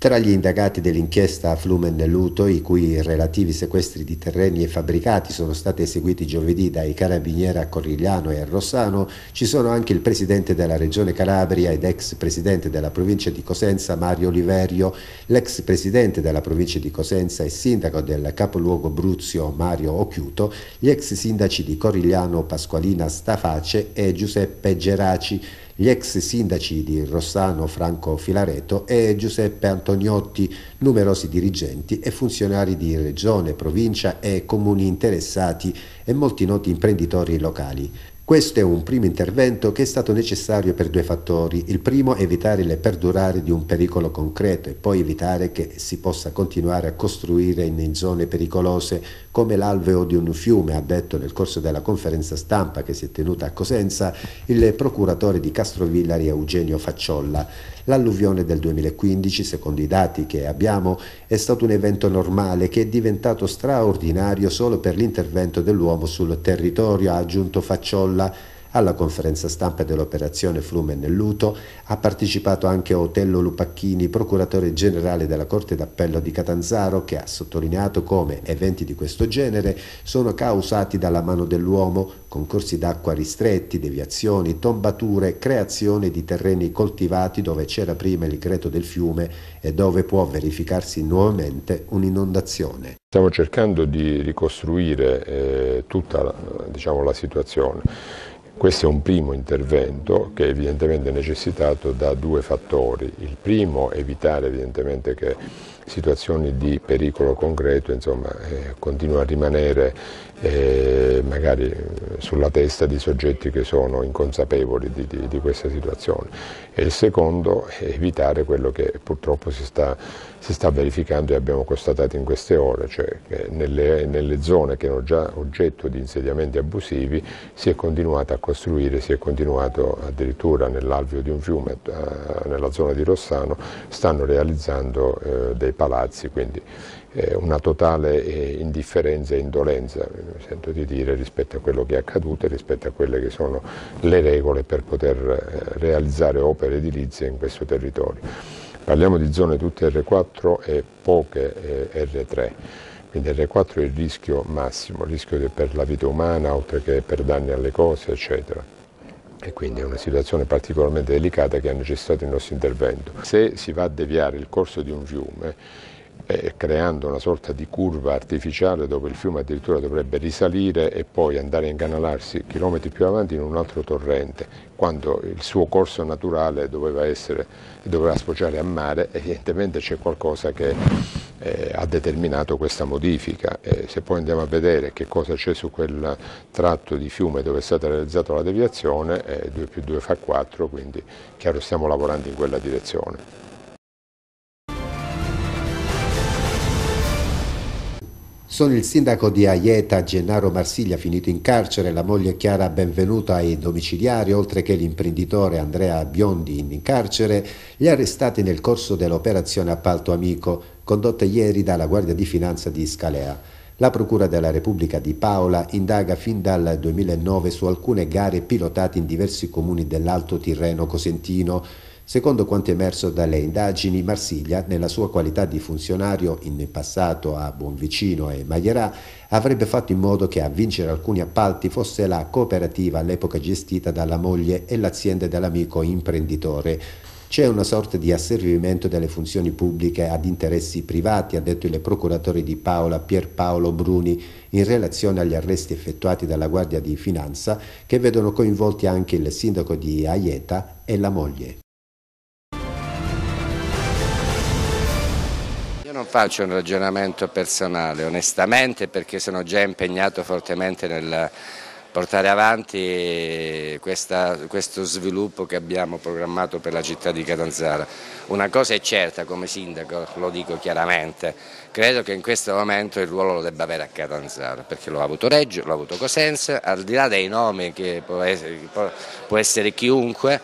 Tra gli indagati dell'inchiesta Flumen Luto, i cui relativi sequestri di terreni e fabbricati sono stati eseguiti giovedì dai carabinieri a Corigliano e a Rossano, ci sono anche il presidente della regione Calabria ed ex presidente della provincia di Cosenza Mario Oliverio, l'ex presidente della provincia di Cosenza e sindaco del capoluogo Bruzio Mario Occhiuto, gli ex sindaci di Corigliano Pasqualina Staface e Giuseppe Geraci, gli ex sindaci di Rossano Franco Filareto e Giuseppe Antoniotti, numerosi dirigenti e funzionari di regione, provincia e comuni interessati e molti noti imprenditori locali. Questo è un primo intervento che è stato necessario per due fattori. Il primo evitare il perdurare di un pericolo concreto e poi evitare che si possa continuare a costruire in zone pericolose come l'alveo di un fiume, ha detto nel corso della conferenza stampa che si è tenuta a Cosenza il procuratore di Castrovillari Eugenio Facciolla. L'alluvione del 2015, secondo i dati che abbiamo, è stato un evento normale che è diventato straordinario solo per l'intervento dell'uomo sul territorio, ha aggiunto Facciolla alla conferenza stampa dell'operazione Flumen nel Luto ha partecipato anche Otello Lupacchini, procuratore generale della Corte d'Appello di Catanzaro, che ha sottolineato come eventi di questo genere sono causati dalla mano dell'uomo, con corsi d'acqua ristretti, deviazioni, tombature, creazione di terreni coltivati dove c'era prima il greto del fiume e dove può verificarsi nuovamente un'inondazione. Stiamo cercando di ricostruire eh, tutta diciamo, la situazione. Questo è un primo intervento che è evidentemente necessitato da due fattori. Il primo evitare evidentemente che situazioni di pericolo concreto insomma, eh, continuino a rimanere eh, magari sulla testa di soggetti che sono inconsapevoli di, di, di, questa situazione. E il secondo è evitare quello che purtroppo si sta, si sta verificando e abbiamo constatato in queste ore, cioè che nelle, nelle, zone che erano già oggetto di insediamenti abusivi si è continuato a costruire, si è continuato addirittura nell'alveo di un fiume, eh, nella zona di Rossano, stanno realizzando eh, dei palazzi, quindi eh, una totale eh, indifferenza e indolenza, mi sento di dire, rispetto a quello che è accaduto e rispetto a quelle che sono le regole per poter eh, realizzare opere edilizie in questo territorio. Parliamo di zone tutte R4 e poche R3. Quindi R4 è il rischio massimo, il rischio per la vita umana, oltre che per danni alle cose, eccetera e quindi è una situazione particolarmente delicata che ha necessitato il nostro intervento. Se si va a deviare il corso di un fiume, eh, creando una sorta di curva artificiale dove il fiume addirittura dovrebbe risalire e poi andare a incanalarsi chilometri più avanti in un altro torrente, quando il suo corso naturale doveva, essere, doveva sfociare a mare, evidentemente c'è qualcosa che eh, ha determinato questa modifica. E se poi andiamo a vedere che cosa c'è su quel tratto di fiume dove è stata realizzata la deviazione, eh, 2 più 2 fa 4, quindi chiaro stiamo lavorando in quella direzione. Sono il sindaco di Aieta, Gennaro Marsiglia, finito in carcere, la moglie Chiara Benvenuta ai domiciliari, oltre che l'imprenditore Andrea Biondi in carcere, gli arrestati nel corso dell'operazione Appalto Amico, condotta ieri dalla Guardia di Finanza di Scalea. La Procura della Repubblica di Paola indaga fin dal 2009 su alcune gare pilotate in diversi comuni dell'Alto Tirreno Cosentino, Secondo quanto emerso dalle indagini, Marsiglia, nella sua qualità di funzionario in passato a Buonvicino e Maglierà, avrebbe fatto in modo che a vincere alcuni appalti fosse la cooperativa all'epoca gestita dalla moglie e l'azienda dell'amico imprenditore. C'è una sorta di asservimento delle funzioni pubbliche ad interessi privati, ha detto il procuratore di Paola Pierpaolo Bruni, in relazione agli arresti effettuati dalla Guardia di Finanza, che vedono coinvolti anche il sindaco di Aieta e la moglie. non faccio un ragionamento personale, onestamente, perché sono già impegnato fortemente nel portare avanti questa, questo sviluppo che abbiamo programmato per la città di Catanzaro. Una cosa è certa come sindaco, lo dico chiaramente, credo che in questo momento il ruolo lo debba avere a Catanzaro, perché l'ho avuto Reggio, l'ho avuto Cosenza, al di là dei nomi che può essere, può essere chiunque,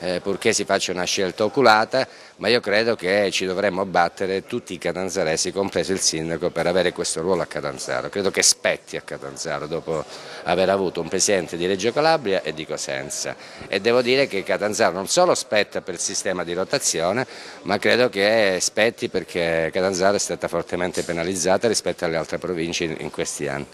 eh, purché si faccia una scelta oculata, ma io credo che ci dovremmo battere tutti i catanzaresi, compreso il sindaco, per avere questo ruolo a Catanzaro. Credo che spetti a Catanzaro dopo aver avuto un presidente di Reggio Calabria e di Cosenza. E devo dire che Catanzaro non solo spetta per il sistema di rotazione, ma credo che spetti perché Catanzaro è stata fortemente penalizzata rispetto alle altre province in questi anni.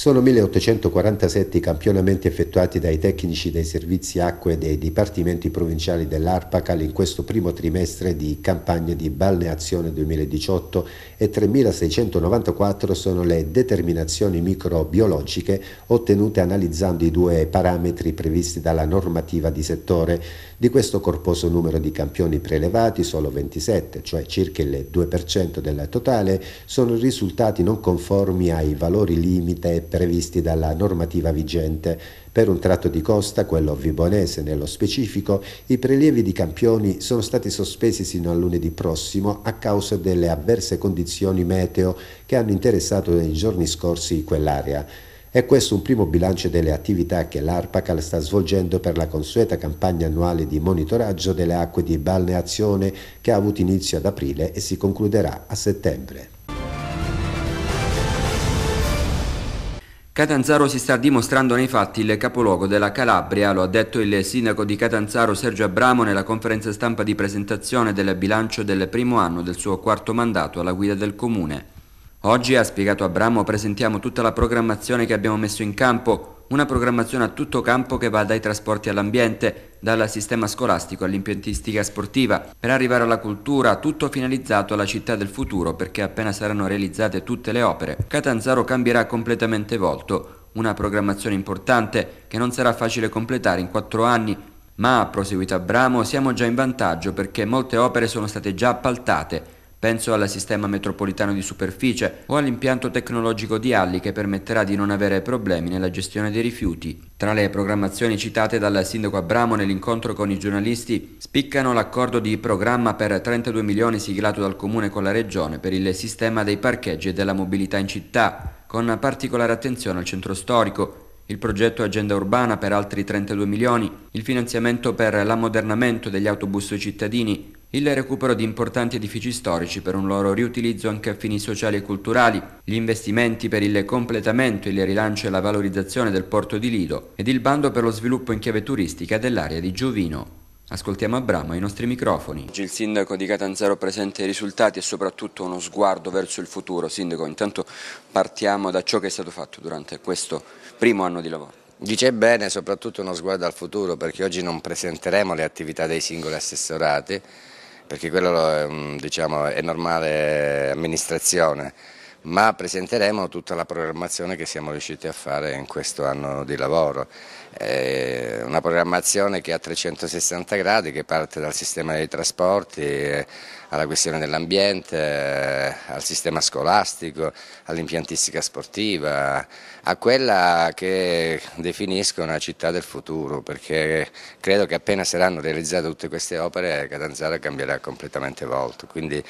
Sono 1847 i campionamenti effettuati dai tecnici dei servizi acque dei dipartimenti provinciali dell'Arpacal in questo primo trimestre di campagna di balneazione 2018 e 3694 sono le determinazioni microbiologiche ottenute analizzando i due parametri previsti dalla normativa di settore. Di questo corposo numero di campioni prelevati, solo 27, cioè circa il 2% del totale, sono risultati non conformi ai valori limite previsti dalla normativa vigente. Per un tratto di costa, quello vibonese nello specifico, i prelievi di campioni sono stati sospesi sino a lunedì prossimo a causa delle avverse condizioni meteo che hanno interessato nei giorni scorsi quell'area. È questo un primo bilancio delle attività che l'ARPACAL sta svolgendo per la consueta campagna annuale di monitoraggio delle acque di balneazione che ha avuto inizio ad aprile e si concluderà a settembre. Catanzaro si sta dimostrando nei fatti il capoluogo della Calabria, lo ha detto il sindaco di Catanzaro Sergio Abramo nella conferenza stampa di presentazione del bilancio del primo anno del suo quarto mandato alla guida del comune. Oggi, ha spiegato Abramo, presentiamo tutta la programmazione che abbiamo messo in campo, una programmazione a tutto campo che va dai trasporti all'ambiente, dal sistema scolastico all'impiantistica sportiva, per arrivare alla cultura, tutto finalizzato alla città del futuro perché appena saranno realizzate tutte le opere, Catanzaro cambierà completamente volto, una programmazione importante che non sarà facile completare in quattro anni, ma, proseguito Abramo, siamo già in vantaggio perché molte opere sono state già appaltate Penso al sistema metropolitano di superficie o all'impianto tecnologico di Alli che permetterà di non avere problemi nella gestione dei rifiuti. Tra le programmazioni citate dal sindaco Abramo nell'incontro con i giornalisti spiccano l'accordo di programma per 32 milioni siglato dal comune con la regione per il sistema dei parcheggi e della mobilità in città, con particolare attenzione al centro storico, il progetto Agenda Urbana per altri 32 milioni, il finanziamento per l'ammodernamento degli autobus cittadini il recupero di importanti edifici storici per un loro riutilizzo anche a fini sociali e culturali, gli investimenti per il completamento, il rilancio e la valorizzazione del porto di Lido ed il bando per lo sviluppo in chiave turistica dell'area di Giovino. Ascoltiamo Abramo ai nostri microfoni. Oggi il sindaco di Catanzaro presenta i risultati e soprattutto uno sguardo verso il futuro. Sindaco, intanto partiamo da ciò che è stato fatto durante questo primo anno di lavoro. Dice bene soprattutto uno sguardo al futuro perché oggi non presenteremo le attività dei singoli assessorati, perché quello diciamo, è normale amministrazione, ma presenteremo tutta la programmazione che siamo riusciti a fare in questo anno di lavoro. È una programmazione che ha 360 gradi, che parte dal sistema dei trasporti eh, alla questione dell'ambiente, eh, al sistema scolastico, all'impiantistica sportiva, a quella che definisco una città del futuro, perché credo che appena saranno realizzate tutte queste opere Catanzaro cambierà completamente volto. Quindi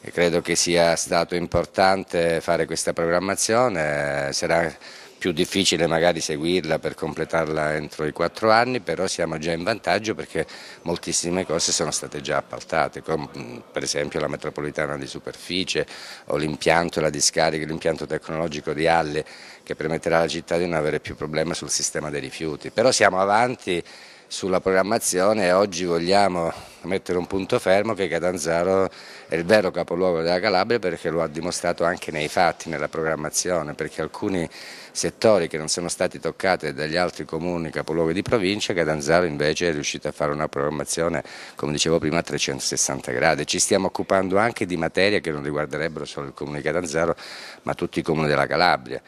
credo che sia stato importante fare questa programmazione, sarà più difficile magari seguirla per completarla entro i quattro anni, però siamo già in vantaggio perché moltissime cose sono state già appaltate, come per esempio la metropolitana di superficie o l'impianto, la discarica, l'impianto tecnologico di Alle che permetterà alla città di non avere più problemi sul sistema dei rifiuti. Però siamo avanti sulla programmazione e oggi vogliamo mettere un punto fermo che Catanzaro è il vero capoluogo della Calabria perché lo ha dimostrato anche nei fatti, nella programmazione, perché alcuni settori che non sono stati toccati dagli altri comuni capoluoghi di provincia, Catanzaro invece è riuscito a fare una programmazione, come dicevo prima, a 360 gradi. Ci stiamo occupando anche di materie che non riguarderebbero solo il comune di Catanzaro, ma tutti i comuni della Calabria.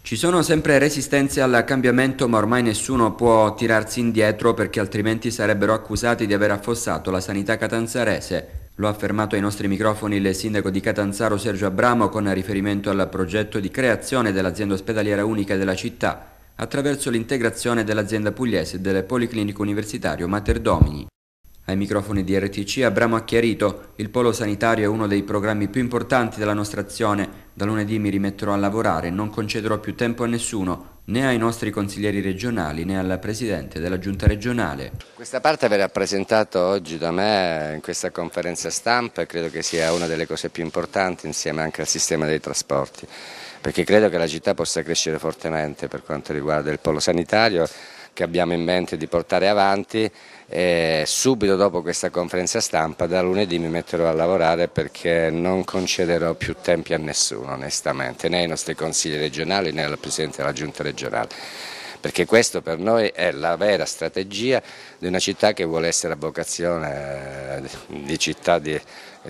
Ci sono sempre resistenze al cambiamento ma ormai nessuno può tirarsi indietro perché altrimenti sarebbero accusati di aver affossato la sanità catanzarese. Lo ha affermato ai nostri microfoni il sindaco di Catanzaro Sergio Abramo con riferimento al progetto di creazione dell'azienda ospedaliera unica della città attraverso l'integrazione dell'azienda pugliese del Policlinico Universitario Mater Domini. Ai microfoni di RTC Abramo ha chiarito, il polo sanitario è uno dei programmi più importanti della nostra azione, da lunedì mi rimetterò a lavorare, non concederò più tempo a nessuno, né ai nostri consiglieri regionali né al Presidente della Giunta regionale. Questa parte verrà presentata oggi da me in questa conferenza stampa e credo che sia una delle cose più importanti insieme anche al sistema dei trasporti, perché credo che la città possa crescere fortemente per quanto riguarda il polo sanitario che abbiamo in mente di portare avanti e subito dopo questa conferenza stampa da lunedì mi metterò a lavorare perché non concederò più tempi a nessuno onestamente, né ai nostri consigli regionali né al Presidente della Giunta regionale perché questo per noi è la vera strategia di una città che vuole essere a vocazione eh, di città di,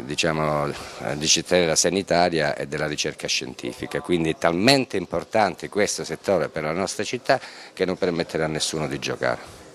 diciamo, di cittadella sanitaria e della ricerca scientifica, quindi è talmente importante questo settore per la nostra città che non permetterà a nessuno di giocare.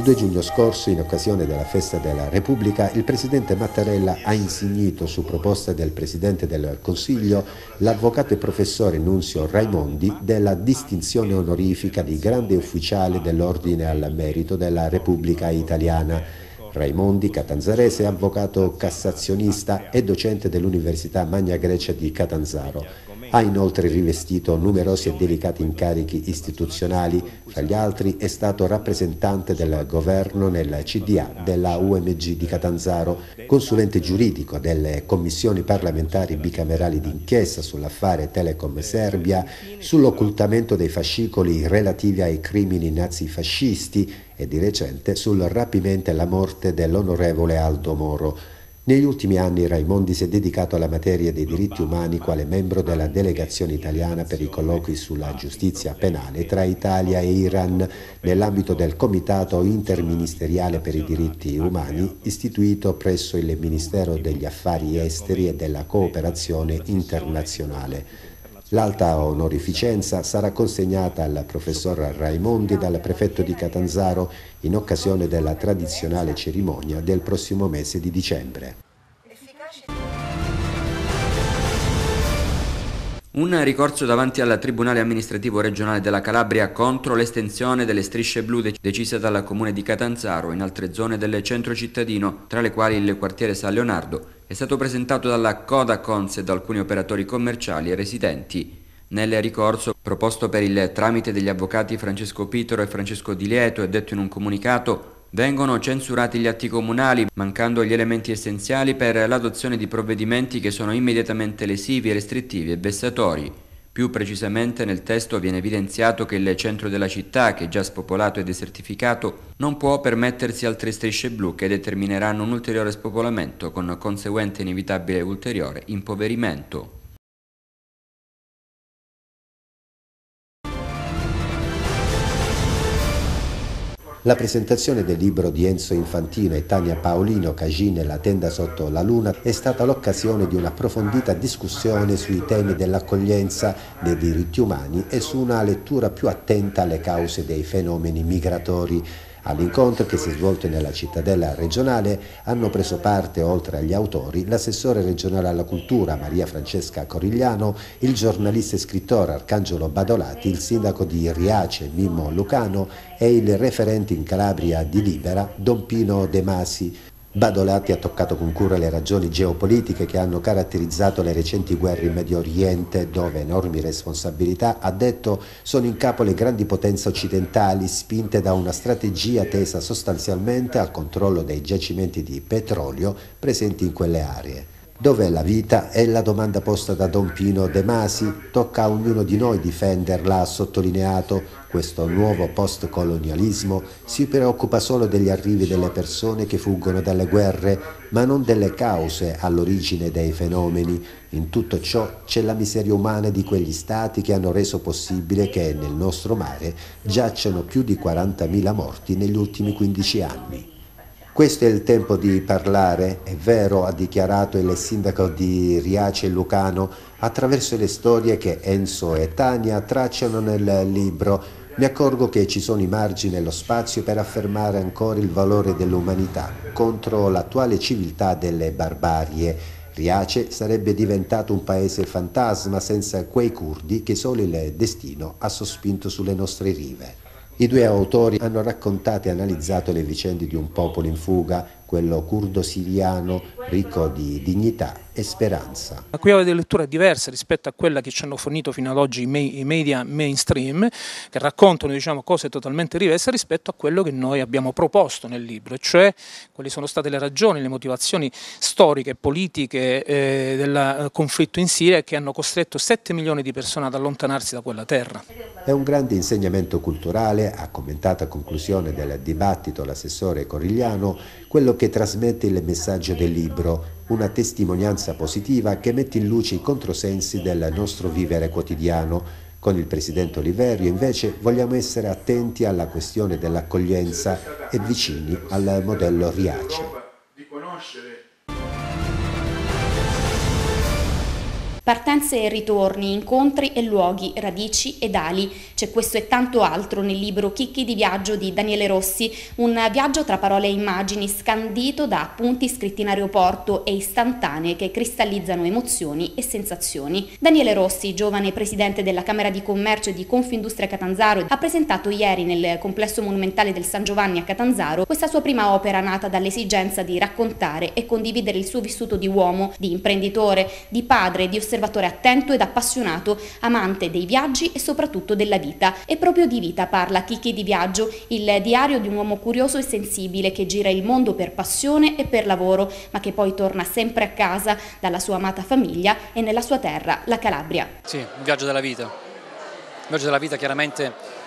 Il 2 giugno scorso, in occasione della festa della Repubblica, il presidente Mattarella ha insignito su proposta del presidente del Consiglio l'avvocato e professore Nunzio Raimondi della distinzione onorifica di grande ufficiale dell'Ordine al Merito della Repubblica Italiana. Raimondi, catanzarese, avvocato cassazionista e docente dell'Università Magna Grecia di Catanzaro. Ha inoltre rivestito numerosi e delicati incarichi istituzionali, fra gli altri è stato rappresentante del governo nel CDA della UMG di Catanzaro, consulente giuridico delle commissioni parlamentari bicamerali d'inchiesta sull'affare Telecom Serbia, sull'occultamento dei fascicoli relativi ai crimini nazifascisti e di recente sul rapimento e la morte dell'onorevole Aldo Moro. Negli ultimi anni Raimondi si è dedicato alla materia dei diritti umani quale membro della delegazione italiana per i colloqui sulla giustizia penale tra Italia e Iran nell'ambito del Comitato interministeriale per i diritti umani istituito presso il Ministero degli Affari Esteri e della Cooperazione Internazionale. L'alta onorificenza sarà consegnata al professor Raimondi dal prefetto di Catanzaro in occasione della tradizionale cerimonia del prossimo mese di dicembre. Un ricorso davanti al Tribunale amministrativo regionale della Calabria contro l'estensione delle strisce blu decisa dal comune di Catanzaro in altre zone del centro cittadino, tra le quali il quartiere San Leonardo, è stato presentato dalla Codacons e da alcuni operatori commerciali e residenti. Nel ricorso, proposto per il tramite degli avvocati Francesco Pitero e Francesco Di Lieto e detto in un comunicato, vengono censurati gli atti comunali, mancando gli elementi essenziali per l'adozione di provvedimenti che sono immediatamente lesivi, restrittivi e vessatori. Più precisamente nel testo viene evidenziato che il centro della città, che è già spopolato e desertificato, non può permettersi altre strisce blu che determineranno un ulteriore spopolamento con conseguente inevitabile ulteriore impoverimento. La presentazione del libro di Enzo Infantino e Tania Paolino Cagine La tenda sotto la luna è stata l'occasione di un'approfondita discussione sui temi dell'accoglienza dei diritti umani e su una lettura più attenta alle cause dei fenomeni migratori. All'incontro che si è svolto nella cittadella regionale hanno preso parte, oltre agli autori, l'assessore regionale alla cultura Maria Francesca Corigliano, il giornalista e scrittore Arcangelo Badolati, il sindaco di Riace Mimmo Lucano e il referente in Calabria di Libera Don Pino De Masi. Badolati ha toccato con cura le ragioni geopolitiche che hanno caratterizzato le recenti guerre in Medio Oriente, dove enormi responsabilità, ha detto, sono in capo le grandi potenze occidentali, spinte da una strategia tesa sostanzialmente al controllo dei giacimenti di petrolio presenti in quelle aree. Dov'è la vita? È la domanda posta da Don Pino De Masi. Tocca a ognuno di noi difenderla, ha sottolineato. Questo nuovo post-colonialismo si preoccupa solo degli arrivi delle persone che fuggono dalle guerre, ma non delle cause all'origine dei fenomeni. In tutto ciò c'è la miseria umana di quegli stati che hanno reso possibile che nel nostro mare giacciano più di 40.000 morti negli ultimi 15 anni. Questo è il tempo di parlare, è vero, ha dichiarato il sindaco di Riace Lucano attraverso le storie che Enzo e Tania tracciano nel libro Mi accorgo che ci sono i margini e lo spazio per affermare ancora il valore dell'umanità contro l'attuale civiltà delle barbarie Riace sarebbe diventato un paese fantasma senza quei curdi che solo il destino ha sospinto sulle nostre rive. I due autori hanno raccontato e analizzato le vicende di un popolo in fuga, quello curdo-siriano ricco di dignità e speranza. Chiave di lettura diversa rispetto a quella che ci hanno fornito fino ad oggi i media mainstream, che raccontano diciamo, cose totalmente diverse rispetto a quello che noi abbiamo proposto nel libro, cioè quali sono state le ragioni, le motivazioni storiche e politiche eh, del conflitto in Siria che hanno costretto 7 milioni di persone ad allontanarsi da quella terra. È un grande insegnamento culturale, ha commentato a conclusione del dibattito l'assessore Corigliano, quello che trasmette il messaggio del libro, una testimonianza positiva che mette in luce i controsensi del nostro vivere quotidiano. Con il Presidente Oliverio invece vogliamo essere attenti alla questione dell'accoglienza e vicini al modello Riace. Partenze e ritorni, incontri e luoghi, radici ed ali. C'è questo e tanto altro nel libro Chicchi di viaggio di Daniele Rossi, un viaggio tra parole e immagini scandito da appunti scritti in aeroporto e istantanee che cristallizzano emozioni e sensazioni. Daniele Rossi, giovane presidente della Camera di Commercio di Confindustria Catanzaro, ha presentato ieri nel complesso monumentale del San Giovanni a Catanzaro questa sua prima opera nata dall'esigenza di raccontare e condividere il suo vissuto di uomo, di imprenditore, di padre, di osservatore osservatore attento ed appassionato, amante dei viaggi e soprattutto della vita. E proprio di vita parla Chicchi di Viaggio, il diario di un uomo curioso e sensibile che gira il mondo per passione e per lavoro, ma che poi torna sempre a casa dalla sua amata famiglia e nella sua terra, la Calabria. Sì, un viaggio della vita. Un viaggio della vita chiaramente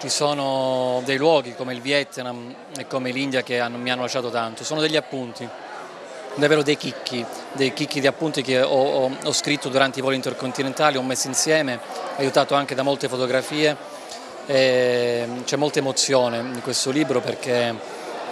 ci sono dei luoghi come il Vietnam e come l'India che hanno, mi hanno lasciato tanto, sono degli appunti davvero dei chicchi, dei chicchi di appunti che ho, ho, ho scritto durante i voli intercontinentali, ho messo insieme, aiutato anche da molte fotografie. C'è molta emozione in questo libro perché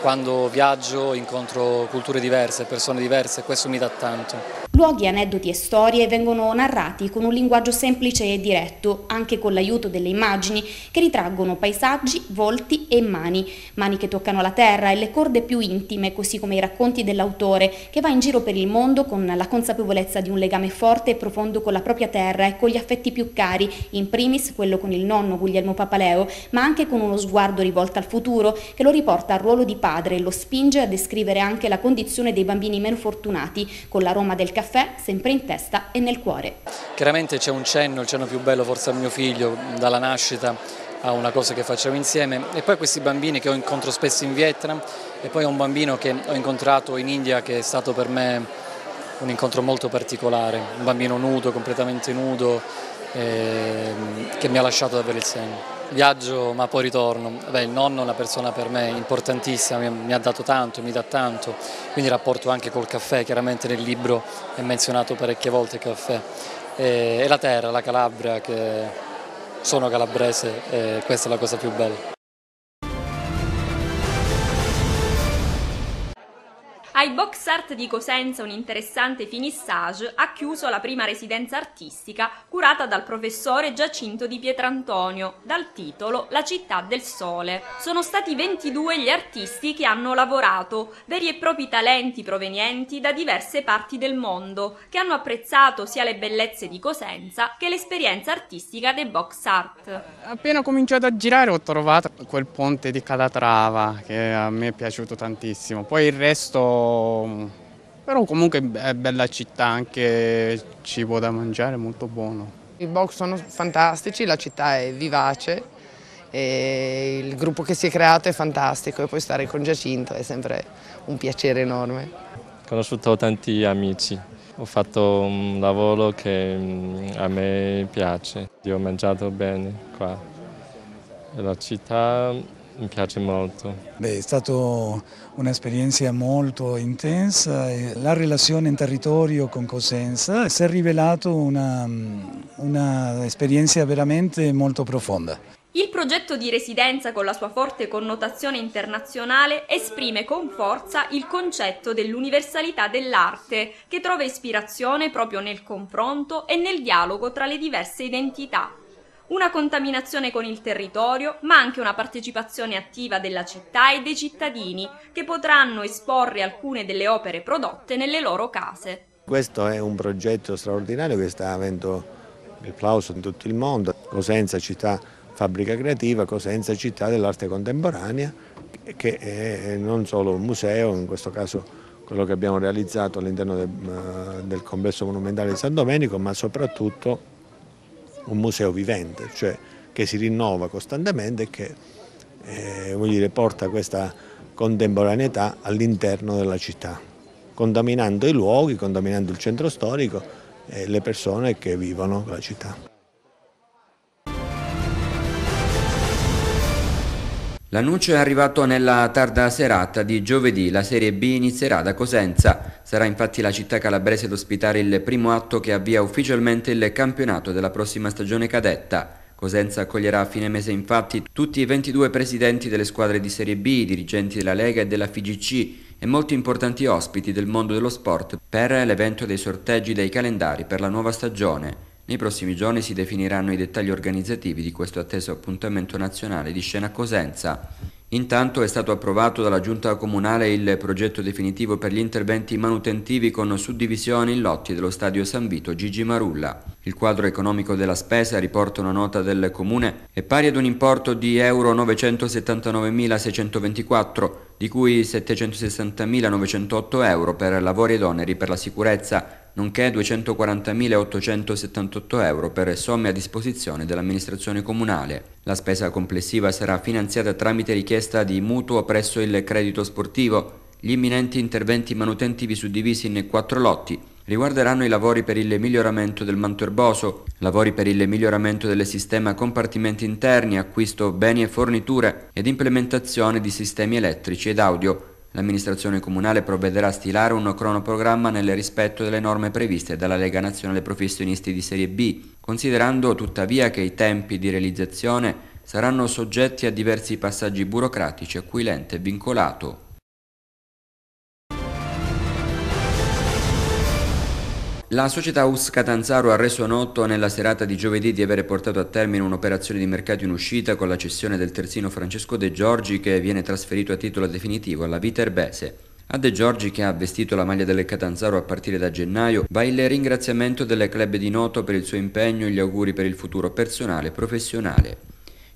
quando viaggio incontro culture diverse, persone diverse questo mi dà tanto. Luoghi, aneddoti e storie vengono narrati con un linguaggio semplice e diretto, anche con l'aiuto delle immagini che ritraggono paesaggi, volti e mani, mani che toccano la terra e le corde più intime, così come i racconti dell'autore che va in giro per il mondo con la consapevolezza di un legame forte e profondo con la propria terra e con gli affetti più cari, in primis quello con il nonno Guglielmo Papaleo, ma anche con uno sguardo rivolto al futuro che lo riporta al ruolo di padre e lo spinge a descrivere anche la condizione dei bambini meno fortunati, con l'aroma del caffè sempre in testa e nel cuore. Chiaramente c'è un cenno, il cenno più bello forse al mio figlio, dalla nascita a una cosa che facciamo insieme. E poi questi bambini che ho incontro spesso in Vietnam e poi un bambino che ho incontrato in India che è stato per me un incontro molto particolare, un bambino nudo, completamente nudo, eh, che mi ha lasciato davvero il segno viaggio ma poi ritorno. Beh, il nonno è una persona per me importantissima, mi, ha dato tanto, mi dà tanto, quindi rapporto anche col caffè, chiaramente nel libro è menzionato parecchie volte il caffè. E la terra, la Calabria, che sono calabrese e questa è la cosa più bella. Ai Box Art di Cosenza un interessante finissage ha chiuso la prima residenza artistica curata dal professore Giacinto di Pietrantonio dal titolo La città del sole. Sono stati 22 gli artisti che hanno lavorato, veri e propri talenti provenienti da diverse parti del mondo, che hanno apprezzato sia le bellezze di Cosenza che l'esperienza artistica dei Box Art. Appena cominciato a girare ho trovato quel ponte di Calatrava che a me è piaciuto tantissimo, poi il resto però comunque è bella città, anche cibo da mangiare molto buono. I box sono fantastici, la città è vivace e il gruppo che si è creato è fantastico e poi stare con Giacinto è sempre un piacere enorme. Ho conosciuto tanti amici, ho fatto un lavoro che mm, a me piace, Io ho mangiato bene qua. La città mi piace molto. Beh, è stata un'esperienza molto intensa e la relazione in territorio con Cosenza si è rivelata un'esperienza una veramente molto profonda. Il progetto di residenza con la sua forte connotazione internazionale esprime con forza il concetto dell'universalità dell'arte, che trova ispirazione proprio nel confronto e nel dialogo tra le diverse identità una contaminazione con il territorio, ma anche una partecipazione attiva della città e dei cittadini che potranno esporre alcune delle opere prodotte nelle loro case. Questo è un progetto straordinario che sta avendo il plauso in tutto il mondo. Cosenza città fabbrica creativa, Cosenza città dell'arte contemporanea, che è non solo un museo, in questo caso quello che abbiamo realizzato all'interno del, eh, del complesso monumentale di San Domenico, ma soprattutto un museo vivente, cioè che si rinnova costantemente e che eh, dire, porta questa contemporaneità all'interno della città, contaminando i luoghi, contaminando il centro storico e le persone che vivono la città. L'annuncio è arrivato nella tarda serata di giovedì, la Serie B inizierà da Cosenza. Sarà infatti la città calabrese ad ospitare il primo atto che avvia ufficialmente il campionato della prossima stagione cadetta. Cosenza accoglierà a fine mese infatti tutti i 22 presidenti delle squadre di Serie B, dirigenti della Lega e della FIGC e molti importanti ospiti del mondo dello sport per l'evento dei sorteggi dei calendari per la nuova stagione. Nei prossimi giorni si definiranno i dettagli organizzativi di questo atteso appuntamento nazionale di scena Cosenza. Intanto è stato approvato dalla Giunta Comunale il progetto definitivo per gli interventi manutentivi con suddivisione in lotti dello stadio San Vito Gigi Marulla. Il quadro economico della spesa, riporta una nota del Comune, è pari ad un importo di euro 979.624, di cui 760.908 euro per lavori ed oneri per la sicurezza, nonché 240.878 euro per somme a disposizione dell'amministrazione comunale. La spesa complessiva sarà finanziata tramite richiesta di mutuo presso il credito sportivo. Gli imminenti interventi manutentivi suddivisi in quattro lotti riguarderanno i lavori per il miglioramento del manto erboso, lavori per il miglioramento del sistema compartimenti interni, acquisto beni e forniture ed implementazione di sistemi elettrici ed audio, L'amministrazione comunale provvederà a stilare un cronoprogramma nel rispetto delle norme previste dalla Lega Nazionale Professionisti di Serie B, considerando tuttavia che i tempi di realizzazione saranno soggetti a diversi passaggi burocratici a cui l'ente è vincolato. La società US Catanzaro ha reso noto nella serata di giovedì di aver portato a termine un'operazione di mercato in uscita con la cessione del terzino Francesco De Giorgi che viene trasferito a titolo definitivo alla Viterbese. A De Giorgi, che ha vestito la maglia del Catanzaro a partire da gennaio, va il ringraziamento del club di Noto per il suo impegno e gli auguri per il futuro personale e professionale.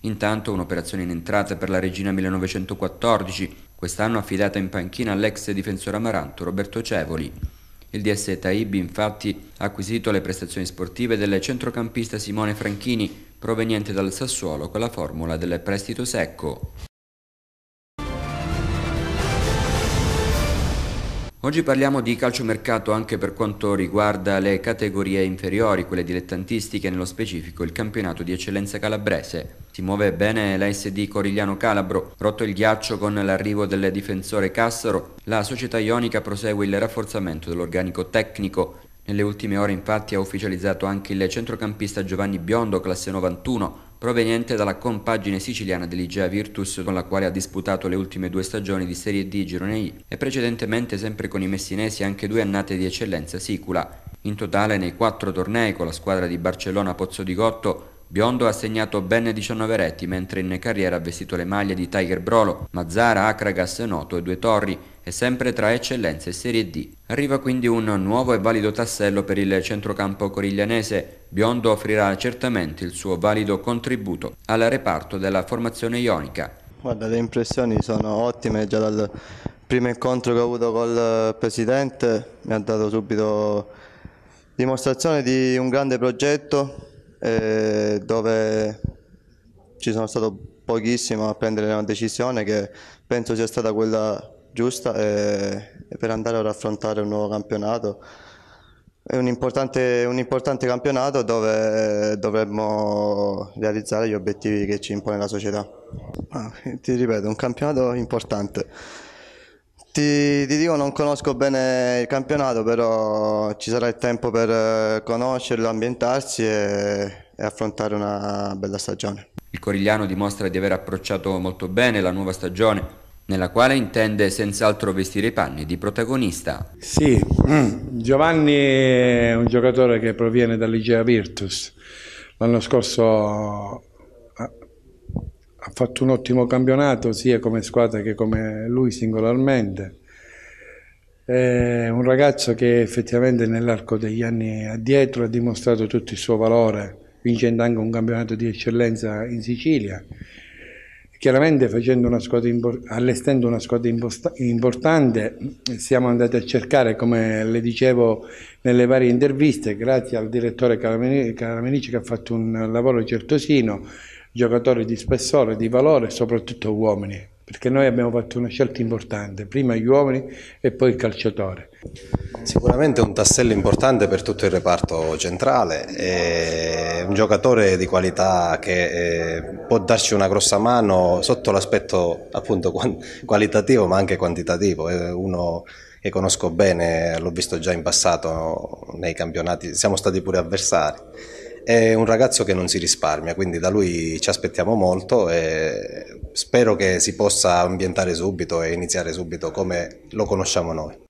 Intanto un'operazione in entrata per la Regina 1914, quest'anno affidata in panchina all'ex difensore amaranto Roberto Cevoli. Il DS Taib infatti ha acquisito le prestazioni sportive del centrocampista Simone Franchini proveniente dal Sassuolo con la formula del prestito secco. Oggi parliamo di calciomercato anche per quanto riguarda le categorie inferiori, quelle dilettantistiche, nello specifico il campionato di eccellenza calabrese. Si muove bene la SD Corigliano Calabro, rotto il ghiaccio con l'arrivo del difensore Cassaro, la società ionica prosegue il rafforzamento dell'organico tecnico. Nelle ultime ore infatti ha ufficializzato anche il centrocampista Giovanni Biondo, classe 91, proveniente dalla compagine siciliana dell'Igea Virtus con la quale ha disputato le ultime due stagioni di Serie D Girone I e precedentemente sempre con i messinesi anche due annate di eccellenza sicula. In totale nei quattro tornei con la squadra di Barcellona Pozzo di Gotto Biondo ha segnato ben 19 reti mentre in carriera ha vestito le maglie di Tiger Brolo, Mazzara, Acragas, Noto e Due Torri e sempre tra eccellenze e Serie D. Arriva quindi un nuovo e valido tassello per il centrocampo coriglianese. Biondo offrirà certamente il suo valido contributo al reparto della formazione ionica. Guarda, le impressioni sono ottime già dal primo incontro che ho avuto col Presidente, mi ha dato subito dimostrazione di un grande progetto eh, dove ci sono stato pochissimo a prendere una decisione che penso sia stata quella giusta e, e per andare a affrontare un nuovo campionato. È un importante, un importante campionato dove dovremmo realizzare gli obiettivi che ci impone la società. Ah, ti ripeto, un campionato importante. Ti, ti, dico non conosco bene il campionato, però ci sarà il tempo per conoscerlo, ambientarsi e, e affrontare una bella stagione. Il Corigliano dimostra di aver approcciato molto bene la nuova stagione nella quale intende senz'altro vestire i panni di protagonista. Sì, mm. Giovanni è un giocatore che proviene dall'Igea Virtus, l'anno scorso ha fatto un ottimo campionato sia come squadra che come lui singolarmente. È un ragazzo che effettivamente nell'arco degli anni addietro ha dimostrato tutto il suo valore, vincendo anche un campionato di eccellenza in Sicilia. Chiaramente una allestendo una squadra importante siamo andati a cercare, come le dicevo nelle varie interviste, grazie al direttore Caramenici che ha fatto un lavoro certosino, giocatori di spessore, di valore soprattutto uomini, perché noi abbiamo fatto una scelta importante, prima gli uomini e poi il calciatore. Sicuramente un tassello importante per tutto il reparto centrale, è un giocatore di qualità che eh, può darci una grossa mano sotto l'aspetto appunto qualitativo ma anche quantitativo, è uno che conosco bene, l'ho visto già in passato nei campionati, siamo stati pure avversari è un ragazzo che non si risparmia, quindi da lui ci aspettiamo molto e spero che si possa ambientare subito e iniziare subito come lo conosciamo noi.